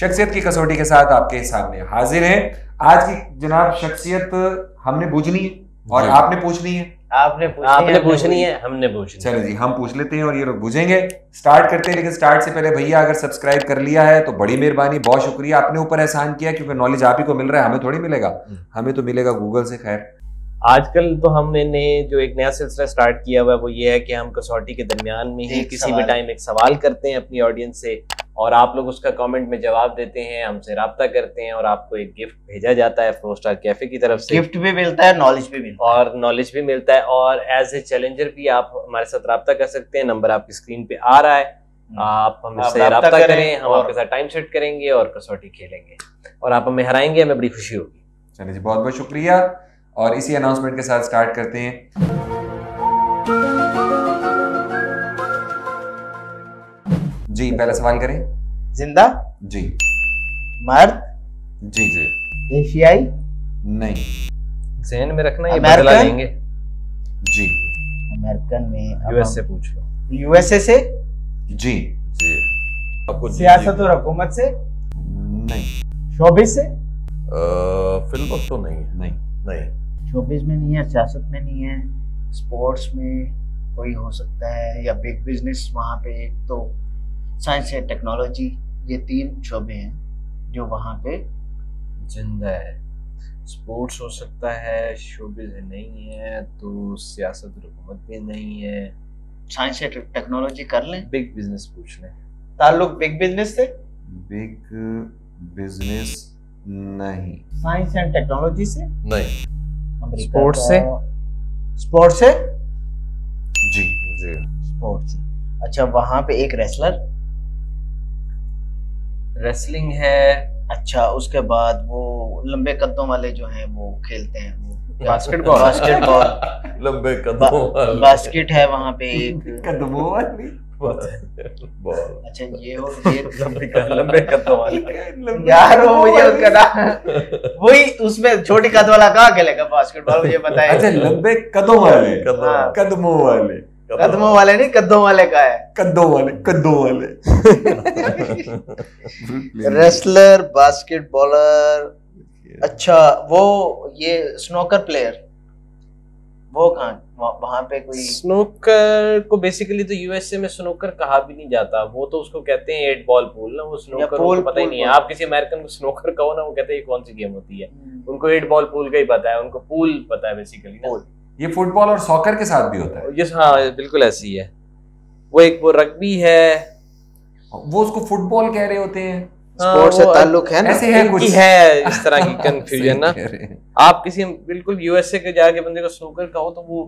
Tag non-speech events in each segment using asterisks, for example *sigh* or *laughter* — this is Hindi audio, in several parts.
शख्सियत की कसौटी के साथ आपके सामने हाजिर है। आज की जनाब शख्सियत हमने पूछनी है और आपने पूछनी है। आपने पूछनी आपने पूछनी है हमने पूछनी है। चलो जी हम पूछ लेते हैं और ये लोग बुझेंगे। स्टार्ट करते हैं लेकिन स्टार्ट से पहले भैया अगर सब्सक्राइब कर लिया है तो बड़ी मेहरबानी बहुत शुक्रिया। आपने ऊपर एहसान किया क्योंकि नॉलेज आप ही को मिल रहा है हमें थोड़ी मिलेगा। हमें तो मिलेगा गूगल से खैर। आजकल तो हमने जो एक नया सिलसिला स्टार्ट किया हुआ है वो ये है कि हम कसौटी के दरमियान में ही किसी भी टाइम एक सवाल करते हैं अपनी ऑडियंस से। और आप लोग उसका कमेंट में जवाब देते हैं हमसे रब्ता करते हैं और आपको एक गिफ्ट भेजा जाता है फोर स्टार कैफ़े की तरफ़ से। गिफ्ट भी मिलता है नॉलेज भी मिलता है। और नॉलेज भी मिलता है और एज ए चैलेंजर भी आप हमारे साथ रब्ता कर सकते हैं। नंबर आपकी स्क्रीन पे आ रहा है। है आप हमसे रब्ता रब्ता करें करें हम आपके साथ टाइम सेट करेंगे और कसौटी खेलेंगे। और आप हमें हराएँगे हमें बड़ी खुशी होगी। चलिए जी बहुत बहुत शुक्रिया। और इसी अनाउंसमेंट के साथ स्टार्ट करते हैं। जी पहला सवाल करें। ज़िंदा? जी। मर्द? जी जी। एशियाई? नहीं। जहन में रखना ये बदला लेंगे। जी। अमेरिकन में यूएस से पूछ लो। यूएसए से? जी। जी। आपको सियासत और हुकूमत से? नहीं। शोबिस से? फ़िल्म तो नहीं है। नहीं। नहीं। शोबिस में नहीं है सियासत में नहीं है। स्पोर्ट्स में कोई हो सकता है या बिग बिज़नेस वहाँ पे एक तो साइंस एंड टेक्नोलॉजी ये तीन शोबे हैं जो वहाँ पे ज़िंदा है। स्पोर्ट्स हो सकता है शोबिज नहीं है तो सियासत हुकूमत भी नहीं है। साइंस एंड टेक्नोलॉजी कर लें। बिग बिज़नेस पूछ लें। ताल्लुक बिग बिज़नेस से? बिग बिज़नेस नहीं। साइंस एंड टेक्नोलॉजी से? नहीं। का- से? स्पोर्ट्स से? जी जी। स्पोर्ट्स अच्छा वहाँ पे एक रेसलर रेसलिंग है। अच्छा उसके बाद वो लंबे कदों वाले जो हैं वो खेलते हैं। वो बास्केटबॉल बास्केटबॉल *laughs* लंबे कदमों वाला। बास्केट है वहाँ पे एक। कदमों वाली? बॉल अच्छा ये हो ये *laughs* लंबे कदों वाले। *laughs* यार वो मुझे उसका नाम वही उसमें छोटी कद वाला कहाँ खेलेगा बास्केटबॉल मुझे बताए। अच्छा लंबे कदों वाले। कदम हाँ। कदमों वाले। कदमों वाले नहीं कदों वाले का है। कद्दों वाले कद्दों वाले। *laughs* रेसलर बास्केटबॉलर अच्छा वो ये स्नोकर प्लेयर वो कहाँ वहाँ पे कोई स्नूकर को बेसिकली तो यूएसए में स्नोकर कहा भी नहीं जाता। वो तो उसको कहते हैं एट बॉल पूल ना वो स्नोकर उनको पता ही नहीं है। आप किसी अमेरिकन को स्नूकर कहो ना वो कहते हैं ये कौन सी गेम होती है। उनको एट बॉल पूल का ही पता है उनको पूल पता है बेसिकली ना। ये फुटबॉल और सॉकर के साथ भी होता है। यस हाँ बिल्कुल ऐसी है वो एक वो रग्बी है। वो उसको फुटबॉल कह रहे होते हैं। हाँ, स्पोर्ट्स से ताल्लुक है ना? ऐसे है कुछ। है इस तरह की *laughs* कंफ्यूजन ना। आप किसी बिल्कुल यूएसए के जाके बंदे को स्नूकर कहो तो वो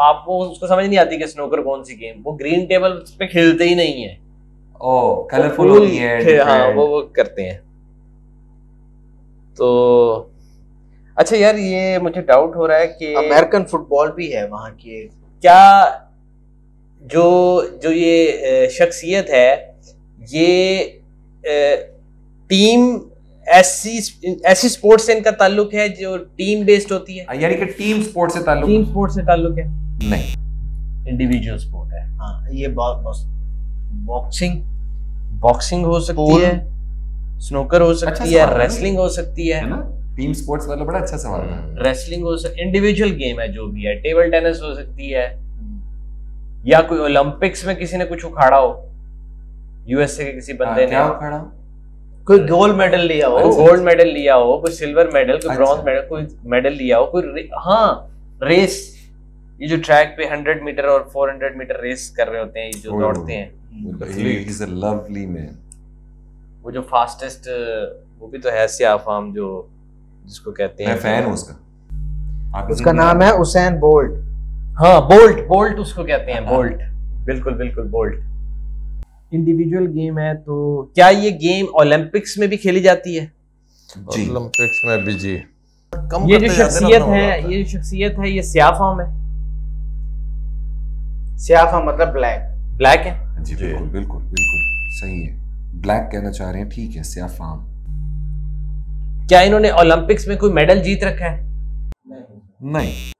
आपको उसको समझ नहीं आती कि स्नूकर कौन सी गेम वो ग्रीन टेबल पे खेलते ही नहीं है। ओ कलरफुल होती है हाँ वो वो करते हैं। तो अच्छा यार ये मुझे डाउट हो रहा है कि अमेरिकन फुटबॉल भी है वहाँ की क्या जो जो ये शख्सियत है ये टीम ऐसी ऐसी स्पोर्ट्स से इनका ताल्लुक है जो टीम बेस्ड होती है? यानी कि टीम स्पोर्ट से ताल्लुक। टीम स्पोर्ट से ताल्लुक है। नहीं। इंडिविजुअल स्पोर्ट है। हाँ ये बहुत बॉक्सिंग बॉक्सिंग हो सकती है। स्नूकर हो सकती अच्छा है है। रेसलिंग हो सकती है। है ना? टीम स्पोर्ट्स वाला बड़ा अच्छा सवाल था। रेसलिंग हो सकती इंडिविजुअल गेम है जो भी है टेबल टेनिस हो सकती है या कोई ओलंपिक्स में किसी ने कुछ उखाड़ा हो यूएसए के किसी बंदे हाँ, क्या ने खड़ा कोई गोल्ड मेडल लिया हो गोल्ड मेडल लिया हो कोई सिल्वर मेडल कोई अच्छा। ब्रॉन्ज मेडल कोई मेडल लिया हो कोई हाँ रेस ये जो ट्रैक पे 100 मीटर और 400 मीटर रेस कर रहे होते हैं ये जो दौड़ते हैं। वो जो फास्टेस्ट वो भी तो है सियाफाम जो जिसको कहते हैं मैं फ़ैन हूँ उसका। उसका नाम है उसेन बोल्ट। हाँ बोल्ट बोल्ट उसको कहते हैं। बोल्ट। बिल्कुल बिल्कुल बोल्ट। इंडिविजुअल गेम है तो क्या ये गेम ओलंपिक्स में भी खेली जाती है? जी। ओलंपिक्स में भी जी। कम ये जो शख्सियत है ये जो शख्सियत है ये सियाफाम है? सियाफा मतलब ब्लैक। ब्लैक है? जी जी। बिल्कुल बिल्कुल बिल्कुल। सही है। ब्लैक कहना चाह रहे हैं ठीक है स्याफाम क्या इन्होंने ओलंपिक्स में कोई मेडल जीत रखा है? नहीं। नहीं।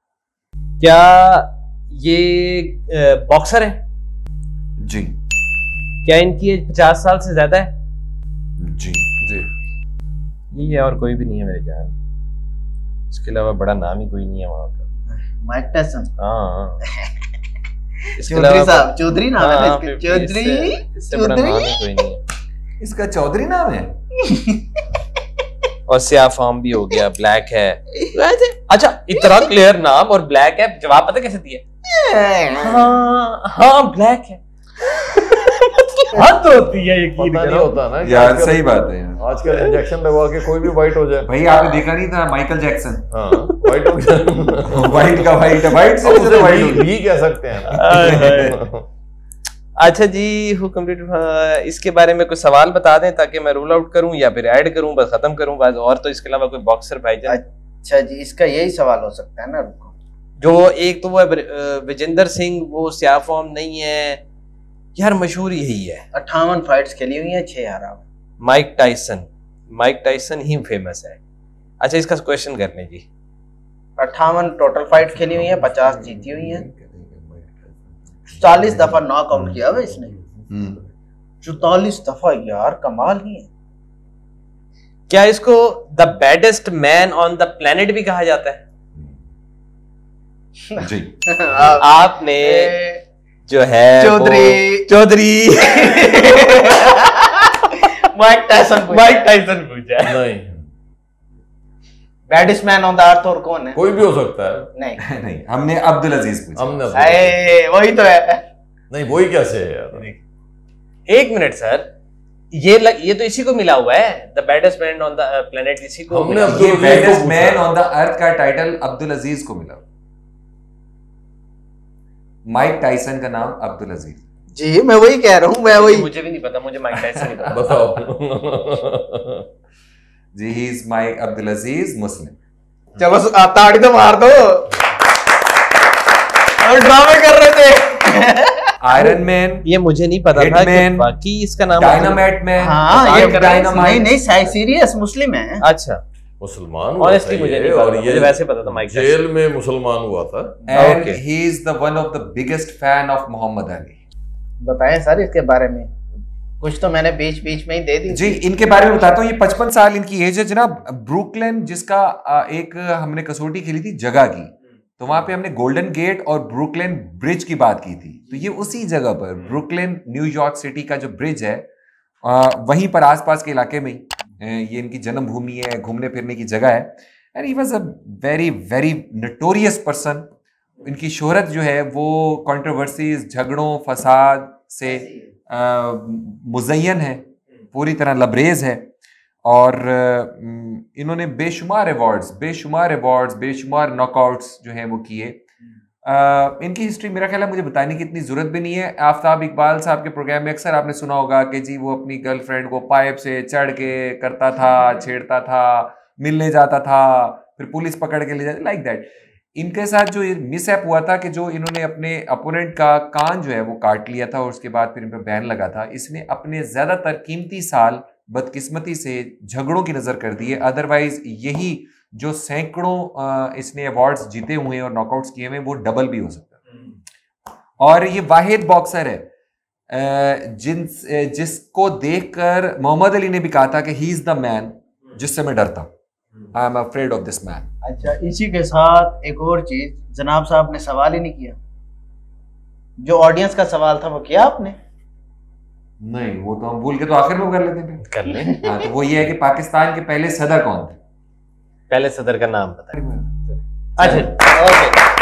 क्या ये बॉक्सर है? जी। क्या इनकी एज पचास साल से ज़्यादा है? जी जी। ये है और कोई भी नहीं है मेरे जान इसके अलावा बड़ा नाम ही कोई नहीं है वहाँ का। माइक टायसन हाँ *laughs* चौधरी साहब चौधरी नाम है ना हाँ, इसके? चौधरी? इससे- इससे बड़ा नाम कोई नहीं है। इसका चौधरी नाम है? *laughs* और स्या फॉर्म भी हो गया ब्लैक है। अच्छा इतना क्लियर नाम और ब्लैक है जवाब पता कैसे दिया हाँ हाँ ब्लैक है। हद होती है यकीन नहीं करो होता ना यार सही बात है यार। आजकल इंजेक्शन लगवा के कोई भी वाइट हो जाए। भाई आपने देखा नहीं था माइकल जैक्सन हाँ वाइट हो गया। *laughs* व्हाइट का व्हाइट है व्हाइट से हो भी, कह सकते हैं। अच्छा जी हु कंप्लीट इसके बारे में कुछ सवाल बता दें ताकि मैं रूल आउट करूँ या फिर ऐड करूँ बस खत्म करूँ बस और तो इसके अलावा कोई बॉक्सर भाईजान? अच्छा जी इसका यही सवाल हो सकता है ना रुको। जो एक तो वो है विजेंदर सिंह वो स्या फॉर्म नहीं है। यार मशहूर यही है। अट्ठावन फाइट्स खेली हुई है छह हारा। माइक टाइसन माइक टाइसन ही फ़ेमस है। अच्छा इसका क्वेश्चन करने जी। अट्ठावन टोटल फाइट खेली हुई है पचास जीती हुई है। चालीस दफ़ा नॉकआउट किया हुआ इसने। हम्म। चौतालीस दफ़ा यार कमाल ही है। क्या इसको the baddest man on the planet भी कहा जाता है? *laughs* जी। आप- *laughs* आपने ए, जो है Chaudhary. Chaudhary. Mike Tyson Mike Tyson पूछा। नहीं। Baddest man on the earth और कौन है? कोई भी हो सकता है। नहीं। *laughs* नहीं हमने अब्दुल अज़ीज़ पूछा। हमने अरे वही तो है। नहीं वही कैसे है यार? एक मिनट सर। ये लग, ये तो इसी को मिला हुआ है। The baddest man on the planet इसी को हमने ये baddest man on the earth का टाइटल अब्दुल अज़ीज़ को मिला। माइक टाइसन का नाम अब्दुल अज़ीज़। जी मैं वही कह रहा हूँ मैं वही। मुझे भी नहीं पता मुझे माइक टाइसन नहीं पता। बताओ। *laughs* *laughs* जी he is Mike Abdul Aziz Muslim चलो ताड़ी तो मार दो। और ड्रामे कर रहे थे। आयरन मैन ये मुझे नहीं पता था कि बाकी इसका नाम डायनामाइट मैन हाँ ये डायनामाइट नहीं नहीं सीरियस मुस्लिम है। अच्छा। मुस्लमान हुआ ऑनेस्टली मुझे नहीं पता और ये मुझे वैसे पता था माइक जेल में मुसलमान हुआ था। And he is the one of the biggest fan of Muhammad Ali बताएँ सर इसके बारे में। कुछ तो मैंने बीच बीच में ही दे दी जी इनके बारे में बताता हूँ। ये पचपन साल इनकी एज है। जनाब ब्रुकलिन जिसका एक हमने कसौटी खेली थी जगह की तो वहाँ पे हमने गोल्डन गेट और ब्रुकलिन ब्रिज की बात की थी। तो ये उसी जगह पर ब्रुकलिन न्यूयॉर्क सिटी का जो ब्रिज है वहीं पर आसपास के इलाके में ये इनकी जन्मभूमि है घूमने फिरने की जगह है। And he was a very very notorious person इनकी शोहरत जो है वो कॉन्ट्रोवर्सीज झगड़ों फसाद से मुजयन है, पूरी तरह लबरेज है और इन्होंने बेशुमार अवार्ड्स बेशुमार अवार्ड्स बेशुमार नॉकआउट्स जो हैं वो किए। इनकी हिस्ट्री मेरा ख्याल है मुझे बताने की इतनी ज़रूरत भी नहीं है। आफ्ताब इकबाल साहब के प्रोग्राम में अक्सर आपने सुना होगा कि जी वो अपनी गर्लफ्रेंड को पाइप से चढ़ के करता था, छेड़ता था, मिलने जाता था, फिर पुलिस पकड़ के ले जाती लाइक दैट इनके साथ जो मिसअप हुआ था कि जो इन्होंने अपने अपोनेंट का कान जो है वो काट लिया था और उसके बाद फिर इन पर बैन लगा था, इसने अपने ज़्यादातर कीमती साल बदकिस्मती से झगड़ों की नज़र कर दी है। अदरवाइज़ यही जो सैकड़ों इसने अवार्ड्स जीते हुए हैं और नॉकआउट्स किए हुए वो डबल भी हो सकता है। और ये वाहिद बॉक्सर है जिन जिसको देखकर मोहम्मद अली ने भी कहा था कि ही इज़ द मैन जिससे मैं डरता I am afraid of this man अच्छा इसी के साथ एक और चीज़ जनाब साहब ने सवाल ही नहीं किया। जो ऑडियंस का सवाल था वो किया आपने? नहीं वो तो हम भूल के तो आखिर में वो कर लेते हैं। कर ले। हाँ तो वो ये है कि पाकिस्तान के पहले सदर कौन थे? पहले सदर का नाम बता अच्छा ओके।